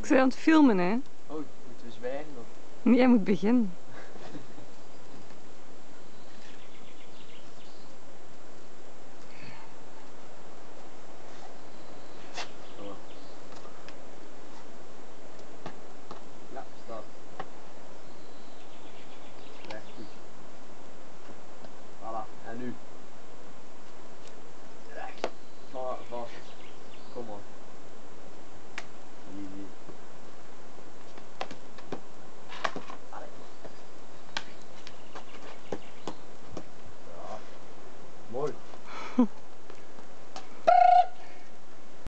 Ik ben aan het filmen, hè. Oh, moeten we zwijgen of? Jij moet beginnen. forward.